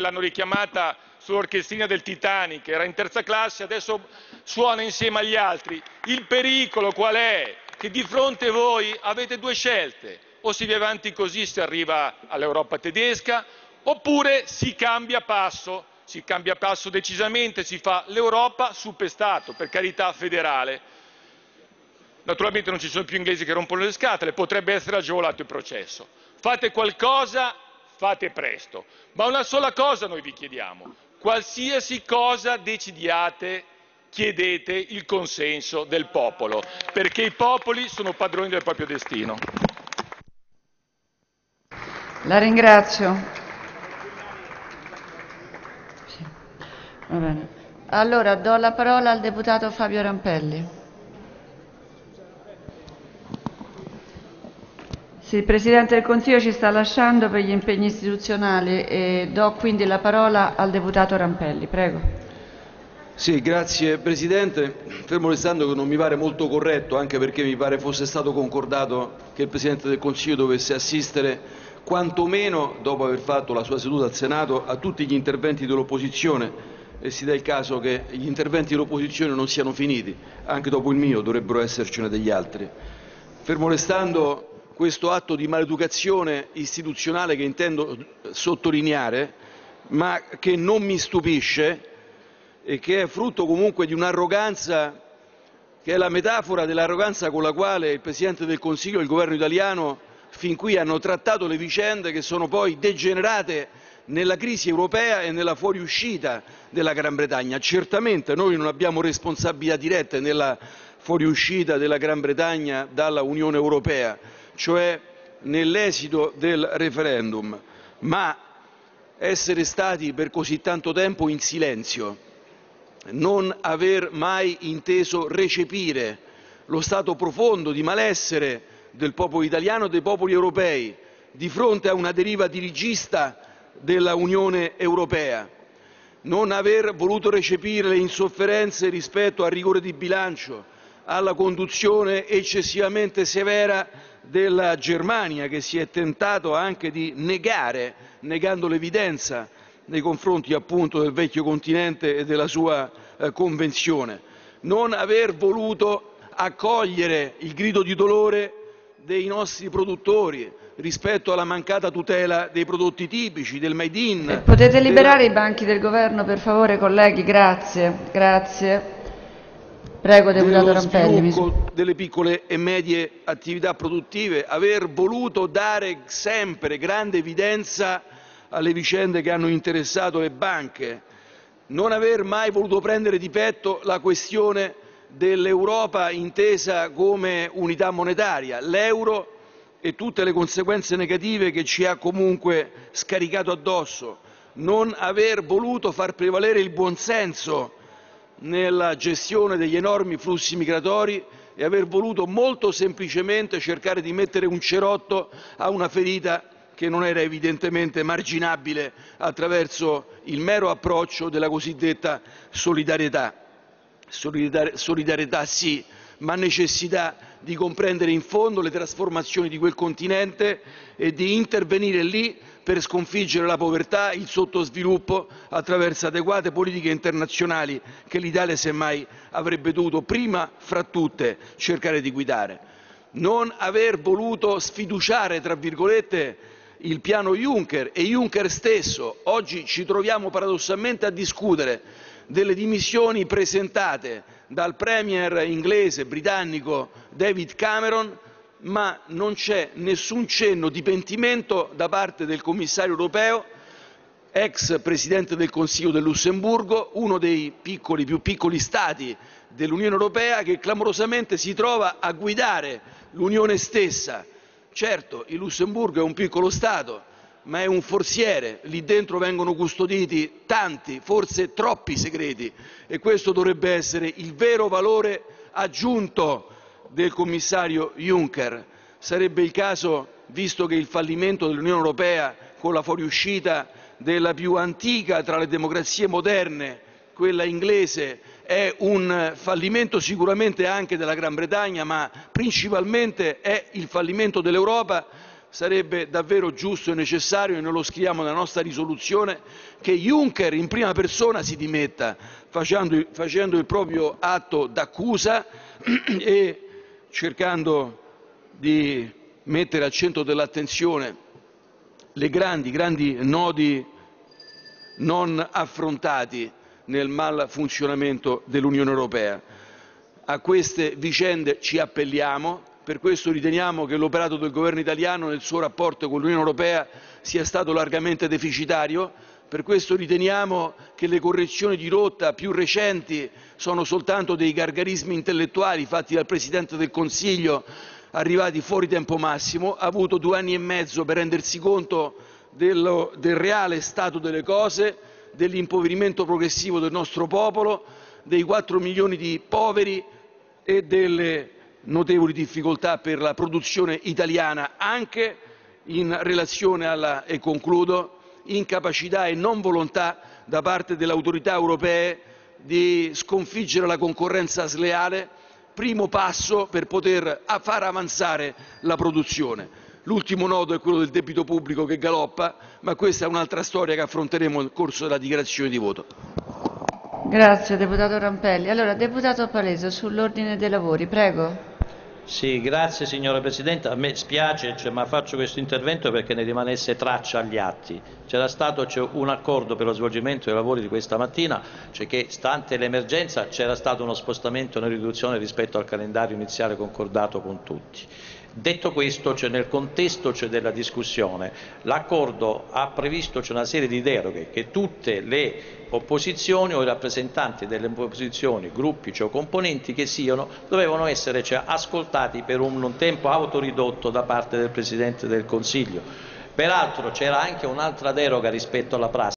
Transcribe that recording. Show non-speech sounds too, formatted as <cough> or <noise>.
l'hanno richiamata sull'orchestrina del Titanic, era in terza classe, adesso suona insieme agli altri. Il pericolo qual è? Che di fronte a voi avete due scelte, o si va avanti così si arriva all'Europa tedesca, oppure si cambia passo, si cambia passo decisamente, si fa l'Europa superstato, per carità federale. Naturalmente non ci sono più inglesi che rompono le scatole, potrebbe essere agevolato il processo. Fate qualcosa, fate presto. Ma una sola cosa noi vi chiediamo, qualsiasi cosa decidiate chiedete il consenso del popolo, perché i popoli sono padroni del proprio destino. La ringrazio. Allora do la parola al deputato Fabio Rampelli. Sì, il Presidente del Consiglio ci sta lasciando per gli impegni istituzionali e do quindi la parola al deputato Rampelli. Prego. Sì, grazie Presidente. Fermo restando che non mi pare molto corretto, anche perché mi pare fosse stato concordato che il Presidente del Consiglio dovesse assistere quantomeno, dopo aver fatto la sua seduta al Senato, a tutti gli interventi dell'opposizione e si dà il caso che gli interventi dell'opposizione non siano finiti, anche dopo il mio dovrebbero essercene degli altri. Fermo restando questo atto di maleducazione istituzionale che intendo sottolineare, ma che non mi stupisce e che è frutto comunque di un'arroganza che è la metafora dell'arroganza con la quale il Presidente del Consiglio e il governo italiano fin qui hanno trattato le vicende che sono poi degenerate nella crisi europea e nella fuoriuscita della Gran Bretagna. Certamente noi non abbiamo responsabilità dirette nella fuoriuscita della Gran Bretagna dalla Unione Europea, cioè nell'esito del referendum, ma essere stati per così tanto tempo in silenzio, non aver mai inteso recepire lo stato profondo di malessere del popolo italiano e dei popoli europei di fronte a una deriva dirigista della Unione Europea, non aver voluto recepire le insofferenze rispetto al rigore di bilancio, alla conduzione eccessivamente severa della Germania, che si è tentato anche di negare, negando l'evidenza nei confronti appunto del vecchio continente e della sua eh, convenzione, non aver voluto accogliere il grido di dolore dei nostri produttori rispetto alla mancata tutela dei prodotti tipici, del made in. Potete liberare della... i banchi del governo per favore colleghi? Grazie. Grazie. Prego, deputato Rampelli. delle piccole e medie attività produttive, aver voluto dare sempre grande evidenza alle vicende che hanno interessato le banche, non aver mai voluto prendere di petto la questione dell'Europa intesa come unità monetaria, l'euro e tutte le conseguenze negative che ci ha comunque scaricato addosso, non aver voluto far prevalere il buonsenso nella gestione degli enormi flussi migratori e aver voluto molto semplicemente cercare di mettere un cerotto a una ferita che non era evidentemente marginabile attraverso il mero approccio della cosiddetta solidarietà. Solidarietà sì, ma necessità di comprendere in fondo le trasformazioni di quel continente e di intervenire lì per sconfiggere la povertà, il sottosviluppo attraverso adeguate politiche internazionali che l'Italia semmai avrebbe dovuto prima fra tutte cercare di guidare. Non aver voluto sfiduciare, tra virgolette, il piano Juncker e Juncker stesso. Oggi ci troviamo paradossalmente a discutere delle dimissioni presentate dal premier inglese britannico David Cameron ma non c'è nessun cenno di pentimento da parte del commissario europeo, ex presidente del Consiglio del Lussemburgo, uno dei piccoli, più piccoli stati dell'Unione Europea che clamorosamente si trova a guidare l'Unione stessa. Certo, il Lussemburgo è un piccolo Stato, ma è un forziere, lì dentro vengono custoditi tanti, forse troppi segreti e questo dovrebbe essere il vero valore aggiunto del commissario Juncker. Sarebbe il caso, visto che il fallimento dell'Unione Europea con la fuoriuscita della più antica tra le democrazie moderne, quella inglese, è un fallimento sicuramente anche della Gran Bretagna, ma principalmente è il fallimento dell'Europa, sarebbe davvero giusto e necessario, e noi lo scriviamo nella nostra risoluzione, che Juncker in prima persona si dimetta facendo, facendo il proprio atto d'accusa <clears throat> e cercando di mettere al centro dell'attenzione grandi, grandi nodi non affrontati nel malfunzionamento dell'Unione Europea. A queste vicende ci appelliamo, per questo riteniamo che l'operato del governo italiano nel suo rapporto con l'Unione Europea sia stato largamente deficitario, per questo riteniamo che le correzioni di rotta più recenti sono soltanto dei gargarismi intellettuali fatti dal Presidente del Consiglio arrivati fuori tempo massimo, ha avuto due anni e mezzo per rendersi conto dello, del reale stato delle cose, dell'impoverimento progressivo del nostro popolo, dei 4 milioni di poveri e delle notevoli difficoltà per la produzione italiana anche in relazione alla, e concludo, incapacità e non volontà da parte delle autorità europee di sconfiggere la concorrenza sleale, primo passo per poter far avanzare la produzione. L'ultimo nodo è quello del debito pubblico che galoppa, ma questa è un'altra storia che affronteremo nel corso della dichiarazione di voto. Grazie, deputato Rampelli. Allora, deputato Palese, sull'ordine dei lavori, prego. Sì, grazie signora Presidente. A me spiace, cioè, ma faccio questo intervento perché ne rimanesse traccia agli atti. C'era stato un accordo per lo svolgimento dei lavori di questa mattina, cioè che stante l'emergenza c'era stato uno spostamento, una riduzione rispetto al calendario iniziale concordato con tutti. Detto questo, cioè nel contesto cioè della discussione, l'accordo ha previsto cioè una serie di deroghe che tutte le opposizioni o i rappresentanti delle opposizioni, gruppi cioè, o componenti che siano, dovevano essere cioè, ascoltati per un tempo autoridotto da parte del Presidente del Consiglio. Peraltro c'era anche un'altra deroga rispetto alla prassi